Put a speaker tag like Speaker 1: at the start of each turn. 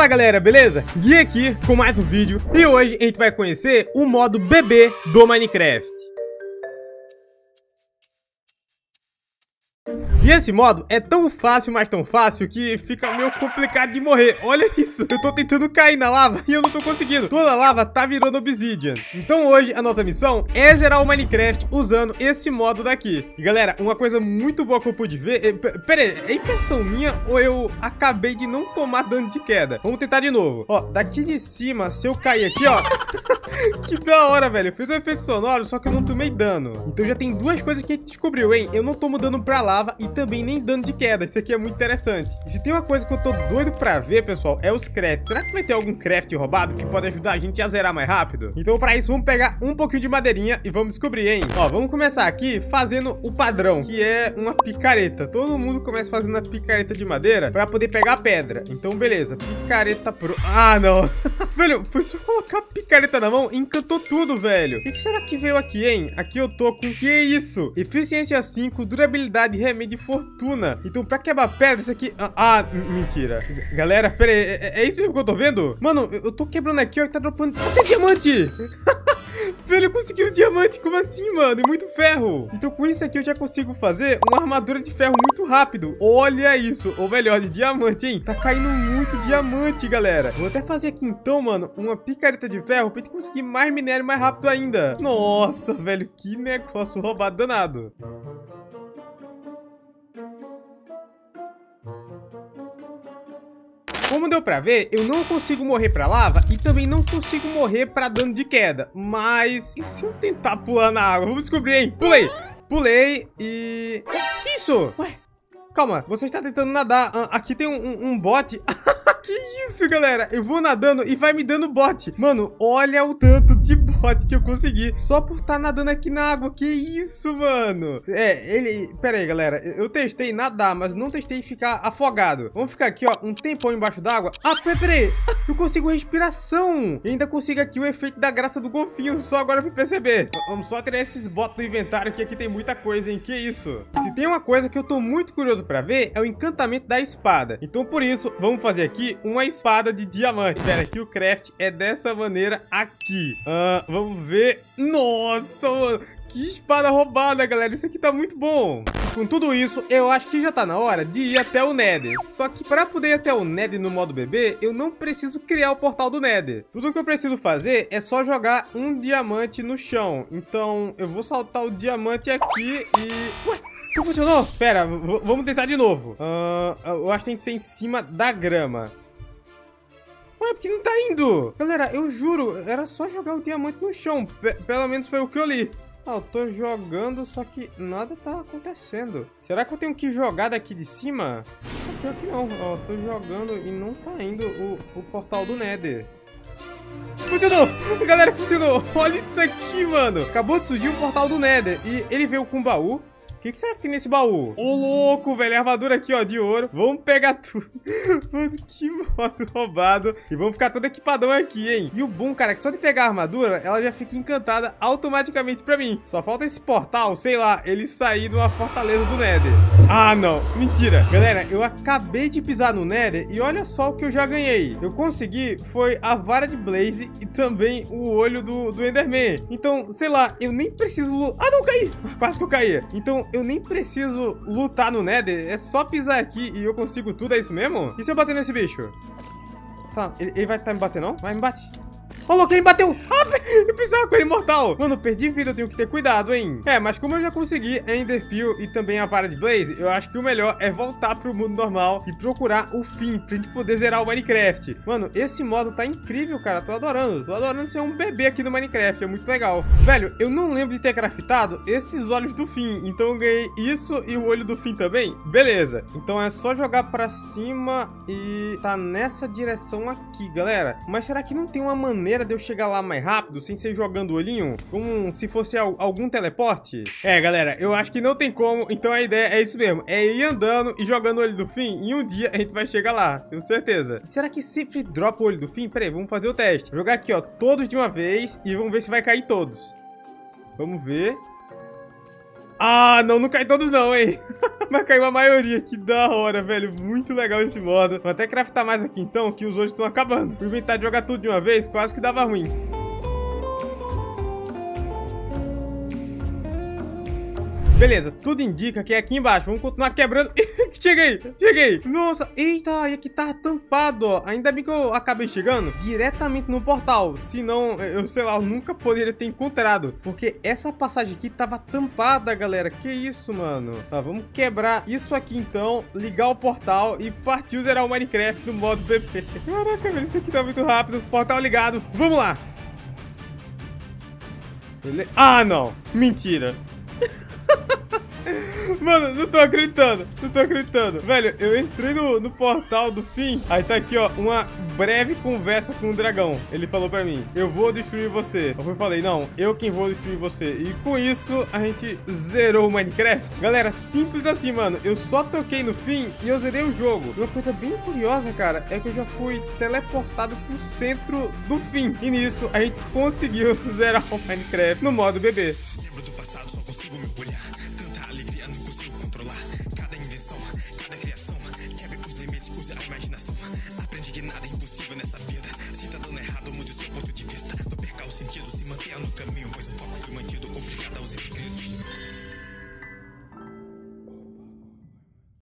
Speaker 1: Fala galera, beleza? Gui aqui com mais um vídeo e hoje a gente vai conhecer o modo bebê do Minecraft. E esse modo é tão fácil, mas tão fácil, que fica meio complicado de morrer. Olha isso, eu tô tentando cair na lava e eu não tô conseguindo. Toda a lava tá virando obsidian. Então hoje a nossa missão é zerar o Minecraft usando esse modo daqui. E galera, uma coisa muito boa que eu pude ver... É, pera aí, é impressão minha ou eu acabei de não tomar dano de queda? Vamos tentar de novo. Ó, daqui de cima, se eu cair aqui, ó... que da hora, velho. Eu fiz um efeito sonoro, só que eu não tomei dano. Então já tem duas coisas que a gente descobriu, hein? Eu não tomo dano pra lava e também nem dano de queda. Isso aqui é muito interessante. E se tem uma coisa que eu tô doido pra ver, pessoal, é os crafts. Será que vai ter algum craft roubado que pode ajudar a gente a zerar mais rápido? Então pra isso, vamos pegar um pouquinho de madeirinha e vamos descobrir, hein? Ó, vamos começar aqui fazendo o padrão, que é uma picareta. Todo mundo começa fazendo a picareta de madeira pra poder pegar a pedra. Então, beleza. Picareta pro... Ah, não. velho, foi só colocar a picareta na mão e encantou tudo, velho. O que, será que veio aqui, hein? Aqui eu tô com... Que isso? Eficiência 5, durabilidade, remédio fortuna. Então, pra quebrar pedra, isso aqui... Ah, ah mentira. Galera, pera aí. É, é, isso mesmo que eu tô vendo? Mano, eu tô quebrando aqui, ó, e tá dropando até diamante. Velho, eu consegui um diamante, como assim, mano? E muito ferro. Então com isso aqui eu já consigo fazer uma armadura de ferro muito rápido. Olha isso. Ou melhor, de diamante, hein? Tá caindo muito diamante, galera. Vou até fazer aqui então, mano, uma picareta de ferro pra gente conseguir mais minério mais rápido ainda. Nossa, velho, que negócio roubado danado. Deu pra ver, eu não consigo morrer pra lava e também não consigo morrer pra dano de queda. Mas e se eu tentar pular na água? Vamos descobrir, hein? Pulei! Pulei e... Que isso? Ué, calma, você está tentando nadar. Ah, aqui tem um, um, um bote. que isso, galera? Eu vou nadando e vai me dando bote. Mano, olha o tanto de bote que eu consegui só por estar tá nadando aqui na água. Que isso, mano? É, ele... Pera aí, galera. Eu testei nadar, mas não testei ficar afogado. Vamos ficar aqui, ó, um tempão embaixo d'água. Ah, pera aí. Eu consigo respiração. E ainda consigo aqui o efeito da graça do golfinho. Só agora fui perceber. Vamos só tirar esses botes do inventário, que aqui tem muita coisa, hein? Que isso? Se tem uma coisa que eu tô muito curioso pra ver, é o encantamento da espada. Então, por isso, vamos fazer aqui uma espada de diamante. Pera, que o craft é dessa maneira aqui. Uh, vamos ver. Nossa, mano. Que espada roubada, galera. Isso aqui tá muito bom. Com tudo isso, eu acho que já tá na hora de ir até o Nether. Só que para poder ir até o Nether no modo bebê, eu não preciso criar o portal do Nether. Tudo que eu preciso fazer é só jogar um diamante no chão. Então, eu vou saltar o diamante aqui e... Ué? Não funcionou? Pera, vamos tentar de novo. Uh, eu acho que tem que ser em cima da grama. Ué, porque não tá indo? Galera, eu juro, era só jogar o diamante no chão. P pelo menos foi o que eu li. Ah, eu tô jogando, só que nada tá acontecendo. Será que eu tenho que jogar daqui de cima? Pior que não. Ó, tô jogando e não tá indo o, o portal do Nether. Funcionou! Galera, funcionou! Olha isso aqui, mano! Acabou de surgir o portal do Nether e ele veio com um baú. O que, que, será que tem nesse baú? Ô, louco, velho. armadura aqui, ó, de ouro. Vamos pegar tudo. Mano, que moto roubado. E vamos ficar todo equipadão aqui, hein? E o bom, cara, é que só de pegar a armadura, ela já fica encantada automaticamente pra mim. Só falta esse portal, sei lá, ele sair de uma fortaleza do Nether. Ah, não. Mentira. Galera, eu acabei de pisar no Nether e olha só o que eu já ganhei. Eu consegui, foi a vara de Blaze e também o olho do, do Enderman. Então, sei lá, eu nem preciso... Ah, não, caí. Quase que eu caí. Então, eu nem preciso lutar no Nether. É só pisar aqui e eu consigo tudo, é isso mesmo? E se eu bater nesse bicho? Tá, ele, ele vai tá me batendo, não? Vai, me bate. Ô, louco, ele bateu! Ah, eu precisava com ele mortal! Mano, perdi vida, eu tenho que ter cuidado, hein? É, mas como eu já consegui a Ender Peel e também a vara de Blaze, eu acho que o melhor é voltar pro mundo normal e procurar o fim pra gente poder zerar o Minecraft. Mano, esse modo tá incrível, cara. Tô adorando. Tô adorando ser um bebê aqui no Minecraft. É muito legal. Velho, eu não lembro de ter craftado esses olhos do fim. Então eu ganhei isso e o olho do fim também. Beleza. Então é só jogar pra cima e tá nessa direção aqui, galera. Mas será que não tem uma maneira de eu chegar lá mais rápido, sem ser jogando o olhinho, como se fosse algum teleporte? É, galera, eu acho que não tem como, então a ideia é isso mesmo, é ir andando e jogando o olho do fim, e um dia a gente vai chegar lá, tenho certeza. Será que sempre dropa o olho do fim? Pera aí, vamos fazer o teste. Vou jogar aqui, ó, todos de uma vez, e vamos ver se vai cair todos. Vamos ver. Ah, não, não cai todos não, hein? Mas caiu a maioria, que da hora, velho. Muito legal esse modo. Vou até craftar mais aqui então, que os hoje estão acabando. Vou inventar de jogar tudo de uma vez, quase que dava ruim. Beleza, tudo indica que é aqui embaixo. Vamos continuar quebrando. cheguei, cheguei. Nossa, eita, e aqui tá tampado, ó. Ainda bem que eu acabei chegando diretamente no portal. Senão, eu sei lá, eu nunca poderia ter encontrado. Porque essa passagem aqui tava tampada, galera. Que isso, mano? Tá, vamos quebrar isso aqui então, ligar o portal e partiu zerar o Minecraft no modo BP. Caraca, velho, isso aqui tá muito rápido. Portal ligado. Vamos lá. Ah, não. Mentira. Mano, não tô acreditando, não tô acreditando. Velho, eu entrei no, no portal do fim. Aí tá aqui, ó, uma breve conversa com o dragão. Ele falou pra mim, eu vou destruir você. Eu falei, não, eu quem vou destruir você. E com isso, a gente zerou o Minecraft. Galera, simples assim, mano. Eu só toquei no fim e eu zerei o jogo. Uma coisa bem curiosa, cara, é que eu já fui teleportado pro centro do fim. E nisso, a gente conseguiu zerar o Minecraft no modo bebê. Lembro do passado,